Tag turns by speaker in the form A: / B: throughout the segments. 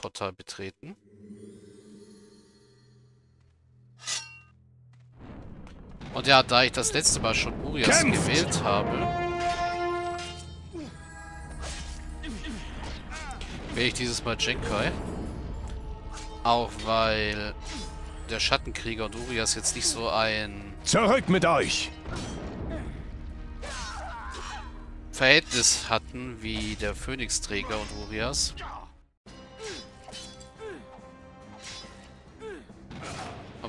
A: Portal betreten. Und ja, da ich das letzte Mal schon Urias Kämpft. gewählt habe, wähle ich dieses Mal Jenkai. Auch weil der Schattenkrieger und Urias jetzt nicht so ein...
B: Zurück mit euch!
A: Verhältnis hatten wie der Phönixträger und Urias.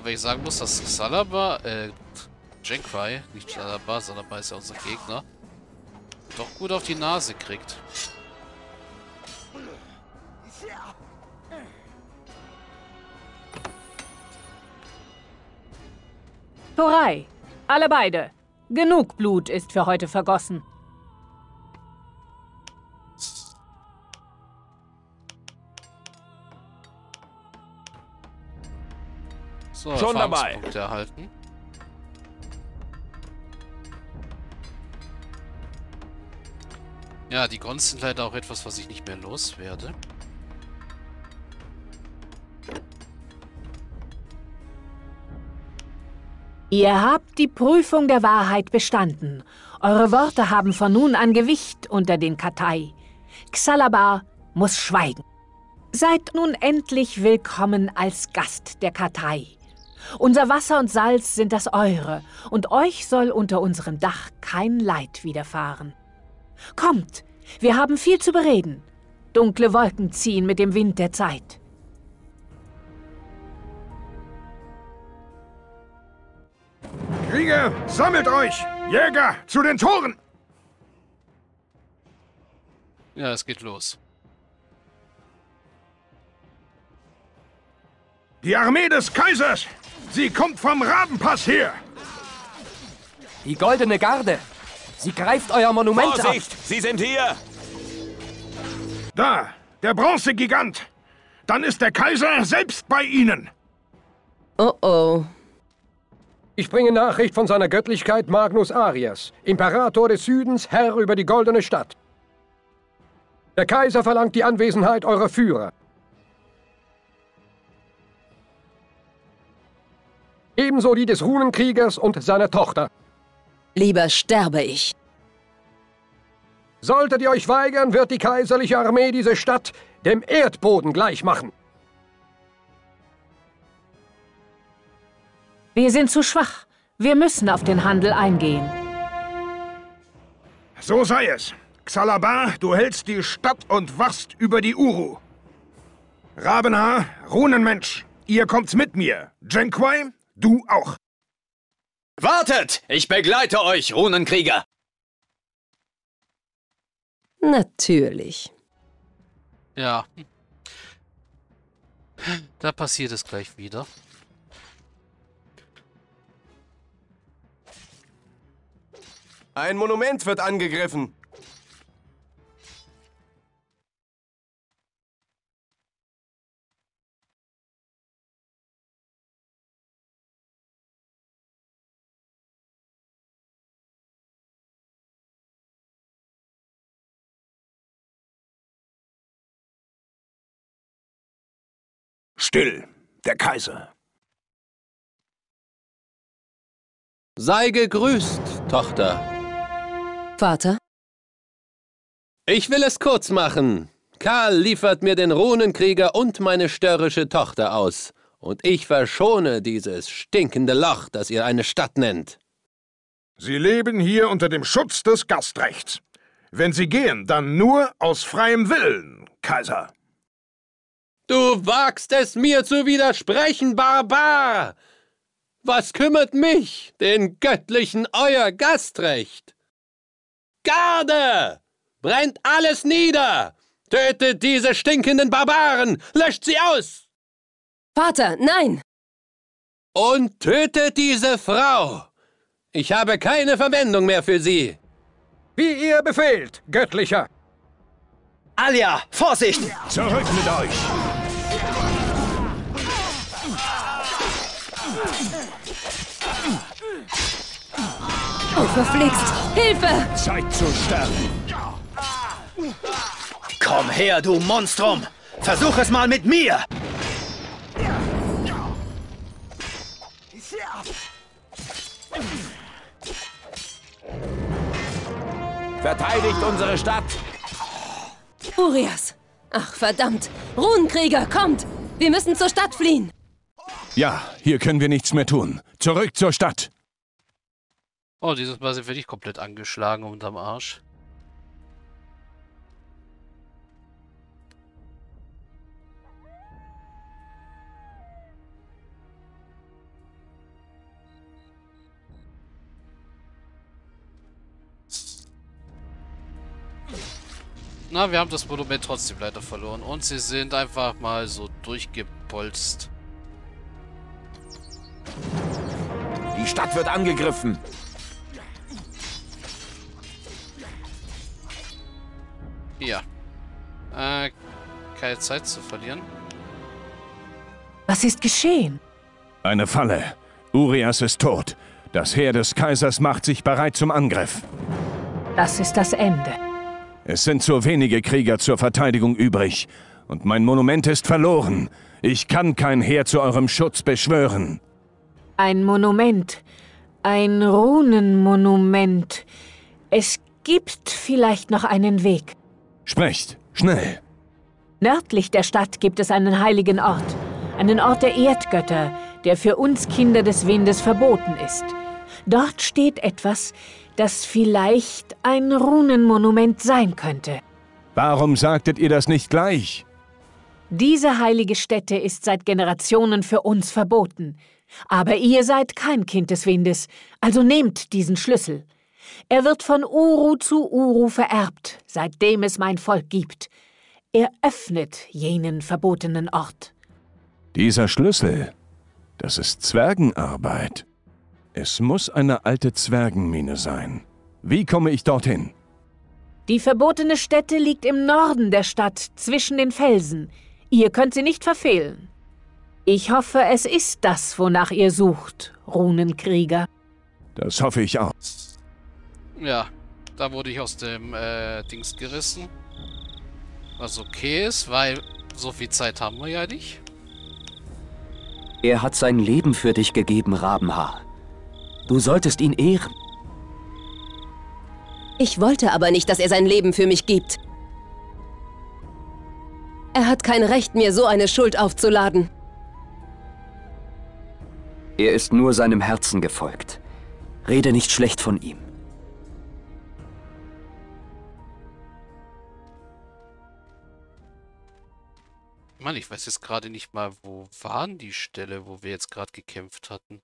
A: Und wenn ich sagen muss, dass Salaba, äh, Jenkai, nicht Salaba, Salaba ist ja unser Gegner, doch gut auf die Nase kriegt.
C: Torei, alle beide. Genug Blut ist für heute vergossen.
A: So, Schon dabei. erhalten. Ja, die Grons sind leider auch etwas, was ich nicht mehr loswerde.
C: Ihr habt die Prüfung der Wahrheit bestanden. Eure Worte haben von nun an Gewicht unter den Katai. Xalabar muss schweigen. Seid nun endlich willkommen als Gast der Katai. Unser Wasser und Salz sind das eure, und euch soll unter unserem Dach kein Leid widerfahren. Kommt, wir haben viel zu bereden. Dunkle Wolken ziehen mit dem Wind der Zeit.
B: Krieger, sammelt euch! Jäger, zu den Toren!
A: Ja, es geht los.
B: Die Armee des Kaisers! Sie kommt vom Rabenpass her!
D: Die Goldene Garde! Sie greift euer Monument
E: Vorsicht! Ab. Sie sind hier!
B: Da! Der Bronzegigant! Dann ist der Kaiser selbst bei Ihnen!
F: Oh oh.
D: Ich bringe Nachricht von seiner Göttlichkeit Magnus Arias, Imperator des Südens, Herr über die Goldene Stadt. Der Kaiser verlangt die Anwesenheit eurer Führer. Ebenso die des Runenkriegers und seiner Tochter.
F: Lieber sterbe ich.
D: Solltet ihr euch weigern, wird die kaiserliche Armee diese Stadt dem Erdboden gleichmachen.
C: Wir sind zu schwach. Wir müssen auf den Handel eingehen.
B: So sei es. Xalabar, du hältst die Stadt und wachst über die Uru. Rabenhaar, Runenmensch, ihr kommt mit mir. Jenkwai, Du auch.
E: Wartet! Ich begleite euch, Runenkrieger!
F: Natürlich.
A: Ja. Da passiert es gleich wieder.
E: Ein Monument wird angegriffen.
B: Still, der Kaiser.
E: Sei gegrüßt, Tochter.
F: Vater?
E: Ich will es kurz machen. Karl liefert mir den Runenkrieger und meine störrische Tochter aus. Und ich verschone dieses stinkende Loch, das ihr eine Stadt nennt.
B: Sie leben hier unter dem Schutz des Gastrechts. Wenn Sie gehen, dann nur aus freiem Willen, Kaiser.
E: Du wagst es mir zu widersprechen, Barbar! Was kümmert mich, den Göttlichen, euer Gastrecht? Garde! Brennt alles nieder! Tötet diese stinkenden Barbaren! Löscht sie aus!
F: Vater, nein!
E: Und tötet diese Frau! Ich habe keine Verwendung mehr für sie!
D: Wie ihr befehlt, Göttlicher!
E: Alia, Vorsicht!
B: Zurück mit euch!
F: Oh, verflixt! Hilfe!
B: Zeit zu sterben!
E: Komm her, du Monstrum!
G: Versuch es mal mit mir! Verteidigt unsere Stadt!
F: Urias! Ach, verdammt! Runenkrieger, kommt! Wir müssen zur Stadt fliehen!
H: Ja, hier können wir nichts mehr tun. Zurück zur Stadt.
A: Oh, dieses Mal sind wir nicht komplett angeschlagen unterm Arsch. Na, wir haben das Monument trotzdem leider verloren. Und sie sind einfach mal so durchgepolst.
G: Die Stadt wird angegriffen!
A: Ja. Äh, keine Zeit zu verlieren.
C: Was ist geschehen?
H: Eine Falle. Urias ist tot. Das Heer des Kaisers macht sich bereit zum Angriff.
C: Das ist das Ende.
H: Es sind zu wenige Krieger zur Verteidigung übrig. Und mein Monument ist verloren. Ich kann kein Heer zu eurem Schutz beschwören.
C: Ein Monument. Ein Runenmonument. Es gibt vielleicht noch einen Weg.
H: Sprecht, schnell.
C: Nördlich der Stadt gibt es einen heiligen Ort. Einen Ort der Erdgötter, der für uns Kinder des Windes verboten ist. Dort steht etwas, das vielleicht ein Runenmonument sein könnte.
H: Warum sagtet ihr das nicht gleich?
C: Diese heilige Stätte ist seit Generationen für uns verboten. Aber ihr seid kein Kind des Windes, also nehmt diesen Schlüssel. Er wird von Uru zu Uru vererbt, seitdem es mein Volk gibt. Er öffnet jenen verbotenen Ort.
H: Dieser Schlüssel, das ist Zwergenarbeit. Es muss eine alte Zwergenmine sein. Wie komme ich dorthin?
C: Die verbotene Stätte liegt im Norden der Stadt, zwischen den Felsen. Ihr könnt sie nicht verfehlen. Ich hoffe, es ist das, wonach ihr sucht, Runenkrieger.
H: Das hoffe ich auch.
A: Ja, da wurde ich aus dem äh, Dings gerissen. Was okay ist, weil so viel Zeit haben wir ja nicht.
G: Er hat sein Leben für dich gegeben, Rabenhaar. Du solltest ihn ehren.
F: Ich wollte aber nicht, dass er sein Leben für mich gibt. Er hat kein Recht, mir so eine Schuld aufzuladen.
G: Er ist nur seinem Herzen gefolgt. Rede nicht schlecht von ihm.
A: Mann, ich weiß jetzt gerade nicht mal, wo waren die Stelle, wo wir jetzt gerade gekämpft hatten.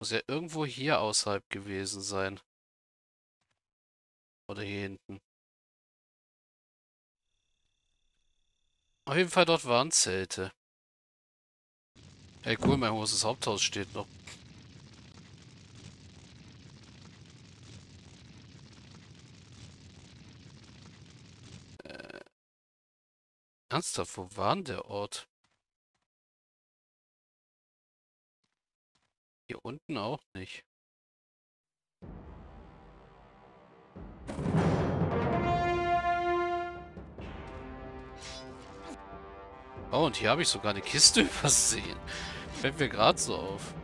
A: Muss ja irgendwo hier außerhalb gewesen sein. Oder hier hinten. Auf jeden Fall dort waren Zelte. Ey, cool, mein großes Haupthaus steht noch. Äh, ernsthaft, wo war denn der Ort? Hier unten auch nicht. Oh, und hier habe ich sogar eine Kiste übersehen. Fällt mir gerade so auf.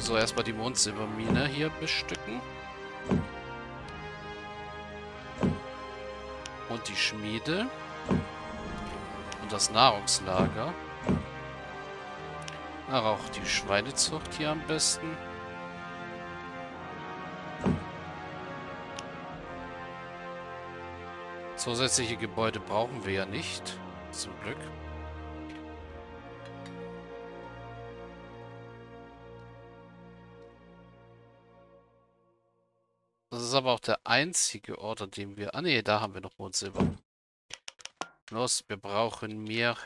A: So, erstmal die Mondsilbermine hier bestücken. Und die Schmiede. Und das Nahrungslager. Ach, auch die Schweinezucht hier am besten. Zusätzliche Gebäude brauchen wir ja nicht. Zum Glück. Das ist aber auch der einzige Ort, an dem wir... Ah ne, da haben wir noch Mondsilber. Los, wir brauchen mehr...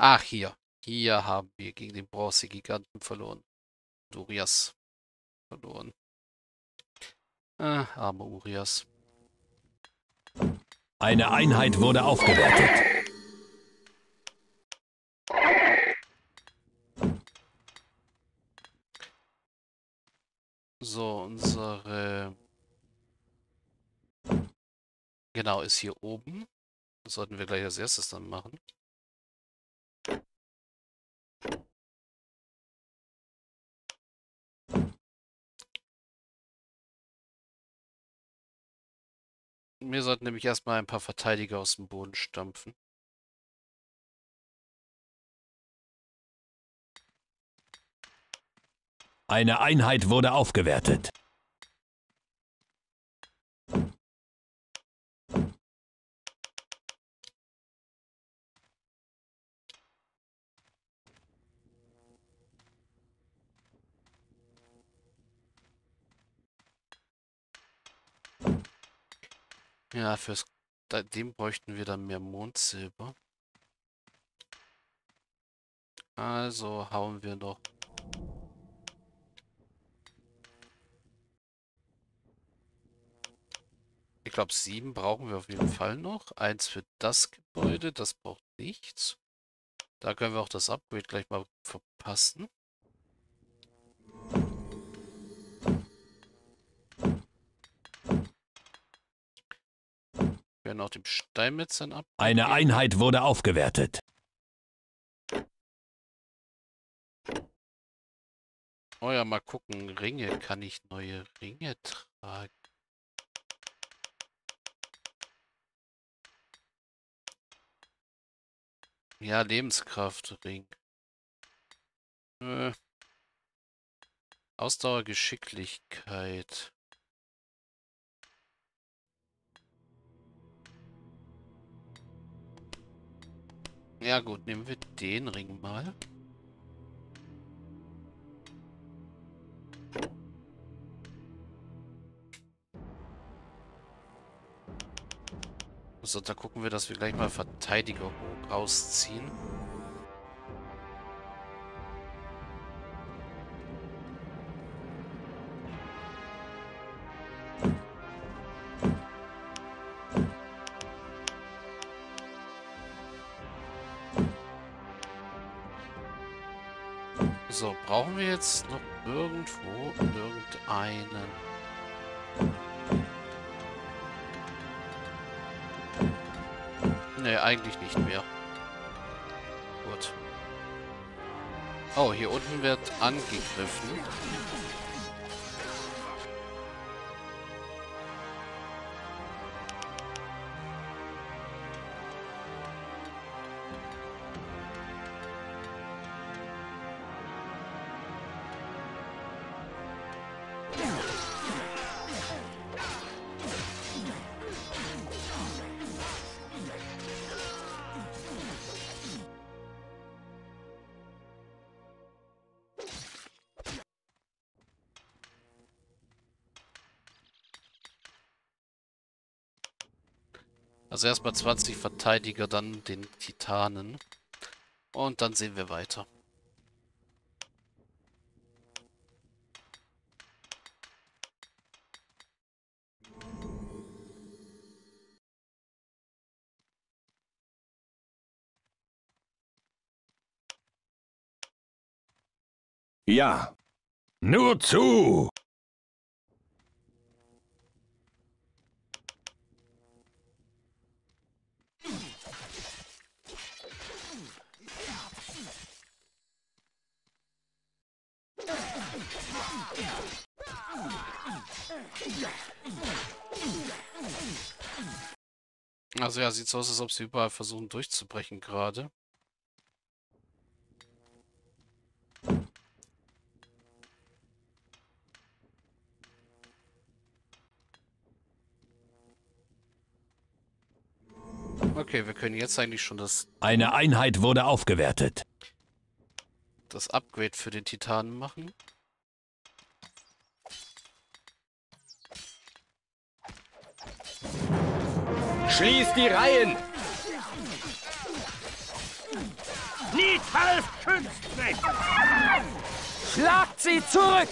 A: Ach, hier. Hier haben wir gegen den Bronze-Giganten verloren. Urias verloren. Ah, arme Urias.
I: Eine Einheit wurde aufgewertet.
A: So, unsere... Genau, ist hier oben. Das sollten wir gleich als erstes dann machen. Wir sollten nämlich erstmal ein paar Verteidiger aus dem Boden stampfen.
I: Eine Einheit wurde aufgewertet.
A: Ja, fürs dem bräuchten wir dann mehr Mondsilber. Also hauen wir noch. Ich glaube, sieben brauchen wir auf jeden Fall noch. Eins für das Gebäude, das braucht nichts. Da können wir auch das Upgrade gleich mal verpassen. Werden auch dem Steinmetz ein Upgrade
I: Eine. Einheit wurde aufgewertet.
A: Oh ja, mal gucken. Ringe. Kann ich neue Ringe tragen? Ja, Lebenskraftring. Äh. Ausdauer, Geschicklichkeit. Ja gut, nehmen wir den Ring mal. So, da gucken wir, dass wir gleich mal Verteidiger hoch rausziehen. So, brauchen wir jetzt noch irgendwo irgendeinen? Ne, eigentlich nicht mehr. Gut. Oh, hier unten wird angegriffen. Also erstmal 20 Verteidiger, dann den Titanen. Und dann sehen wir weiter.
H: Ja. Nur zu!
A: Also ja, sieht so aus, als ob sie überall versuchen durchzubrechen gerade. Okay, wir können jetzt eigentlich schon das,
I: Eine Einheit wurde aufgewertet.
A: das Upgrade für den Titanen machen.
D: Schließt die Reihen!
H: Nidhalf künstlich!
G: Schlagt sie zurück!